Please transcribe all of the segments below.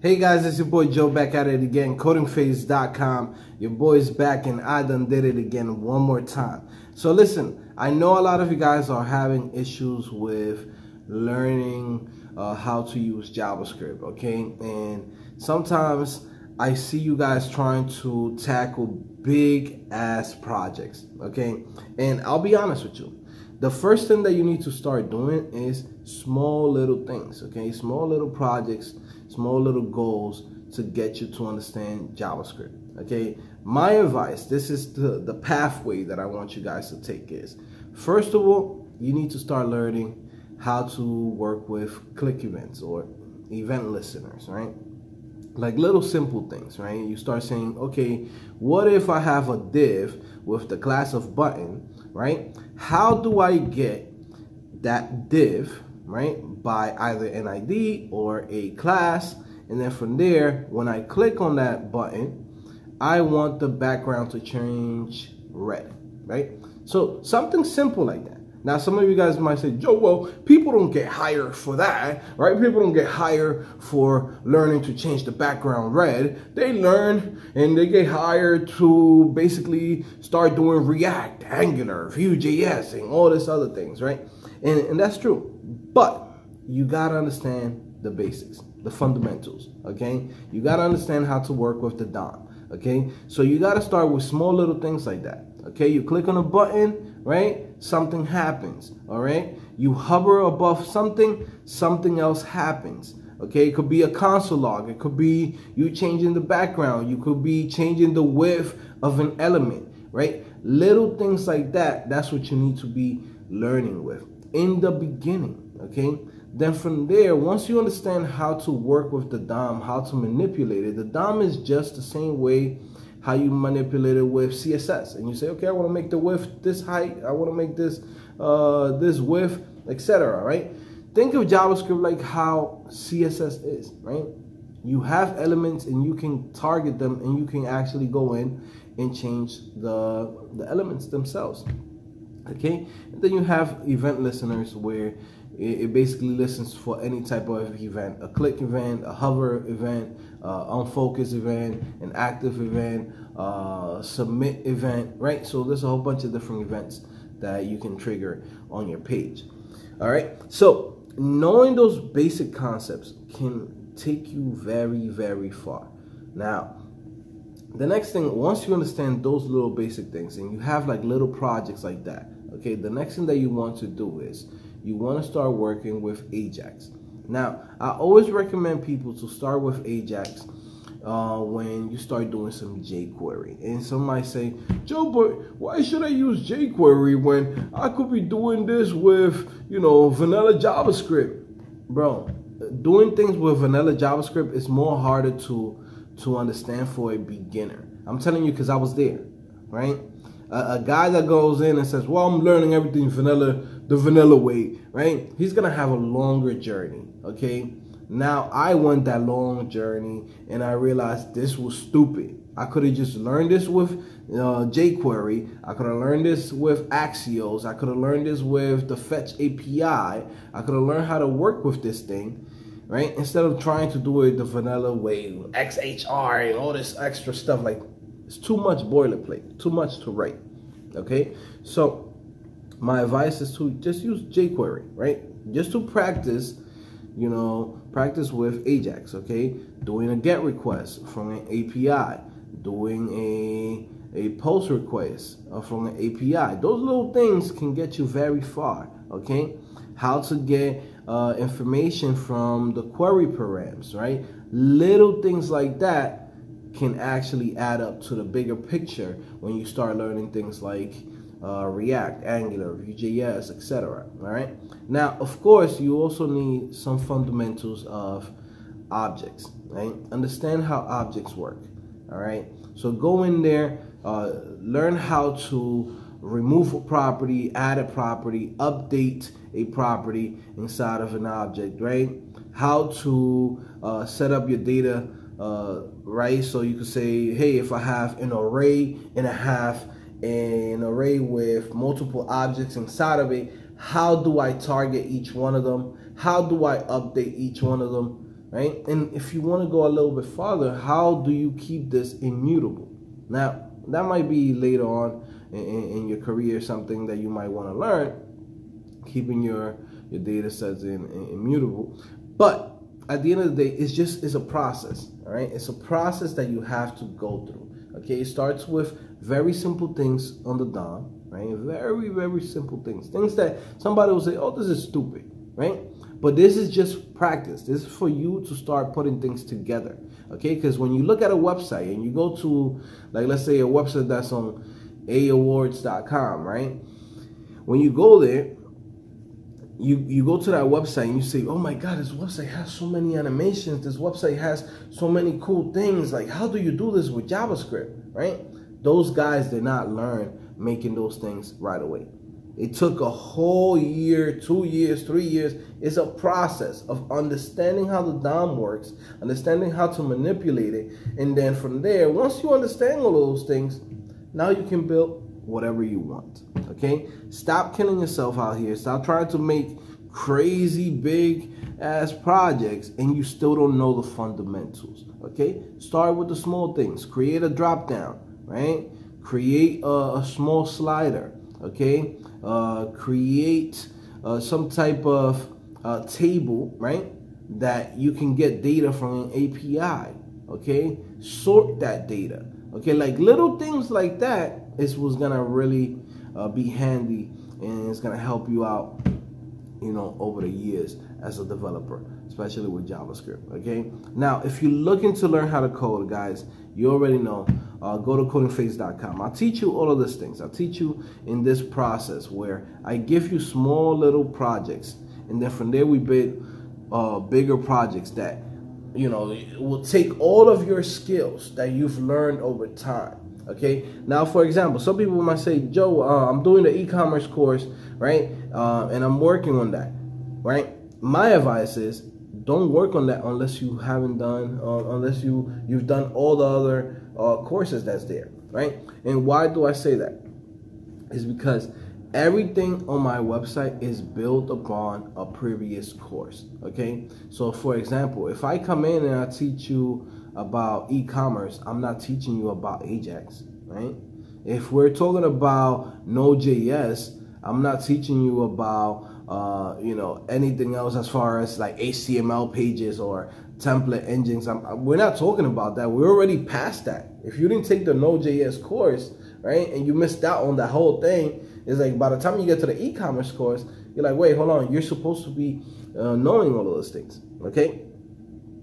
Hey guys, it's your boy Joe back at it again, codingphase.com. Your boy's back and I done did it again one more time. So listen, I know a lot of you guys are having issues with learning uh, how to use JavaScript, okay? And sometimes I see you guys trying to tackle big ass projects, okay? And I'll be honest with you. The first thing that you need to start doing is small little things, okay? Small little projects, small little goals to get you to understand JavaScript, okay? My advice, this is the, the pathway that I want you guys to take is, first of all, you need to start learning how to work with click events or event listeners, right? Like little simple things, right? You start saying, okay, what if I have a div with the class of button, right? How do I get that div, right, by either an ID or a class? And then from there, when I click on that button, I want the background to change red, right? So something simple like that. Now, some of you guys might say, Joe, well, people don't get hired for that, right? People don't get hired for learning to change the background red. They learn and they get hired to basically start doing React, Angular, Vue.js, and all this other things, right? And, and that's true. But you got to understand the basics, the fundamentals, okay? You got to understand how to work with the DOM okay? So you got to start with small little things like that okay? You click on a button right? Something happens all right? You hover above something something else happens okay? It could be a console log it could be you changing the background you could be changing the width of an element right? Little things like that that's what you need to be learning with in the beginning okay then from there, once you understand how to work with the DOM, how to manipulate it, the DOM is just the same way how you manipulate it with CSS. And you say, okay, I want to make the width this height, I want to make this uh, this width, etc. Right? Think of JavaScript like how CSS is, right? You have elements and you can target them and you can actually go in and change the the elements themselves. Okay, and then you have event listeners where it, basically listens for any type of event a click event, a hover event, uh, unfocus event, an active event, uh, submit event, right? So there's a whole bunch of different events that you can trigger on your page. All right. So knowing those basic concepts can take you very, very far. Now, the next thing, once you understand those little basic things and you have like little projects like that, okay, the next thing that you want to do is you want to start working with Ajax. Now, I always recommend people to start with Ajax uh, when you start doing some jQuery. And some might say, Joe, but why should I use jQuery when I could be doing this with, you know, vanilla JavaScript? Bro, doing things with vanilla JavaScript is more harder to to understand for a beginner. I'm telling you because I was there, right? A, a guy that goes in and says, well, I'm learning everything vanilla the vanilla way, right? He's gonna have a longer journey, okay? Now I went that long journey and I realized this was stupid. I could have just learned this with uh, jQuery. I could have learned this with Axios. I could have learned this with the Fetch API. I could have learned how to work with this thing, right? Instead of trying to do it the vanilla way, XHR and all this extra stuff. Like, it's too much boilerplate, too much to write, okay? So my advice is to just use jQuery, right? Just to practice, you know, practice with Ajax, okay? Doing a GET request from an API, doing a a post request uh, from an API. Those little things can get you very far, okay? How to get uh, information from the query params, right? Little things like that can actually add up to the bigger picture when you start learning things like uh, React, Angular, Vue.js, etc. All right. Now, of course, you also need some fundamentals of objects. Right. Understand how objects work. All right. So go in there, uh, learn how to remove a property, add a property, update a property inside of an object. Right. How to uh, set up your data. Uh, right. So you can say, hey, if I have an array and a half an array with multiple objects inside of it, how do I target each one of them? How do I update each one of them? right? And if you want to go a little bit farther, how do you keep this immutable? Now, that might be later on in, in your career something that you might want to learn, keeping your your data sets in, in, immutable. But at the end of the day, it's just it's a process, all right? It's a process that you have to go through. Okay, it starts with very simple things on the DOM, right? Very, very simple things. Things that somebody will say, oh, this is stupid, right? But this is just practice. This is for you to start putting things together. Okay, because when you look at a website and you go to, like, let's say a website that's on awwwards.com, right? When you go there, you you go to that website and you say, "Oh my God, this website has so many animations. This website has so many cool things. Like, how do you do this with JavaScript?" Right? Those guys did not learn making those things right away. It took a whole year, two years, three years. It's a process of understanding how the DOM works, understanding how to manipulate it, and then from there, once you understand all those things, now you can build whatever you want. Okay? Stop killing yourself out here. Stop trying to make crazy big ass projects and you still don't know the fundamentals. Okay? Start with the small things. Create a drop down, right? Create a, a small slider. Okay? Uh, create uh, some type of uh, table, right? That you can get data from an API. Okay? Sort that data. Okay? Like little things like that is what's gonna really uh, be handy and it's gonna help you out you know over the years as a developer especially with javascript okay now if you're looking to learn how to code guys you already know uh, go to codingphase.com i'll teach you all of these things i'll teach you in this process where i give you small little projects and then from there we build uh, bigger projects that you know will take all of your skills that you've learned over time Okay. Now, for example, some people might say, Joe, uh, I'm doing the e-commerce course, right? Uh, and I'm working on that, right? My advice is don't work on that unless you haven't done, uh, unless you you've done all the other uh, courses that's there, right? And why do I say that? Is because everything on my website is built upon a previous course. Okay, so for example, if I come in and I teach you about e-commerce, I'm not teaching you about Ajax, right? If we're talking about Node.js, I'm not teaching you about uh, you know anything else as far as like HTML pages or template engines. I'm, we're not talking about that. We're already past that. If you didn't take the Node.js course, right, and you missed out on that whole thing, it's like by the time you get to the e-commerce course, you're like, wait, hold on, you're supposed to be uh, knowing all of those things, okay?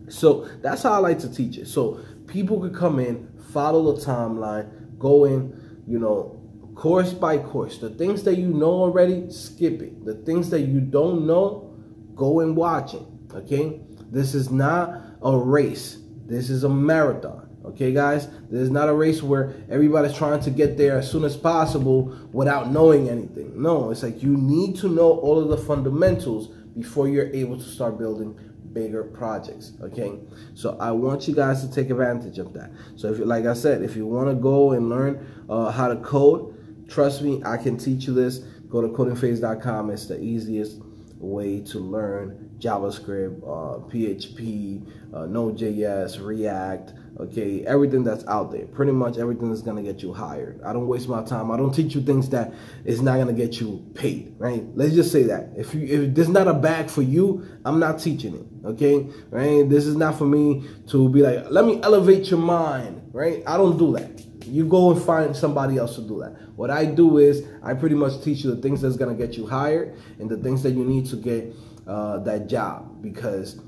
So that's how I like to teach it. So people could come in, follow the timeline, go in, you know, course by course. The things that you know already, skip it. The things that you don't know, go and watch it. Okay? This is not a race. This is a marathon. Okay, guys? This is not a race where everybody's trying to get there as soon as possible without knowing anything. No, it's like you need to know all of the fundamentals before you're able to start building bigger projects okay so i want you guys to take advantage of that so if you like i said if you want to go and learn uh, how to code trust me i can teach you this go to codingphase.com it's the easiest way to learn javascript uh, php uh, node.js react okay? Everything that's out there. Pretty much everything is going to get you hired. I don't waste my time. I don't teach you things that is not going to get you paid right? Let's just say that. If you if this is not a bag for you i'm not teaching it okay? Right? This is not for me to be like let me elevate your mind right? I don't do that you go and find somebody else to do that what i do is i pretty much teach you the things that's going to get you hired and the things that you need to get uh, that job because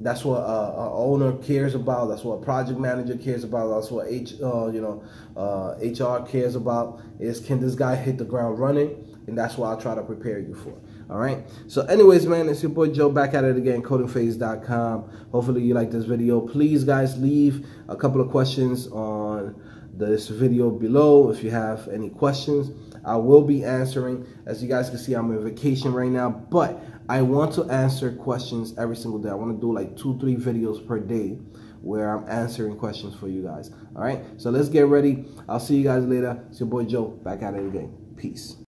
that's what a, owner cares about. That's what a project manager cares about. That's what H, uh, you know, uh, HR cares about. Is can this guy hit the ground running? And that's what I try to prepare you for. All right. So, anyways, man, it's your boy Joe back at it again. CodingPhase.com. Hopefully, you like this video. Please, guys, leave a couple of questions on this video below if you have any questions. I will be answering. As you guys can see, I'm on vacation right now, but I want to answer questions every single day. I want to do like two, three videos per day where I'm answering questions for you guys. All right, so let's get ready. I'll see you guys later. It's your boy Joe back at it again. Peace.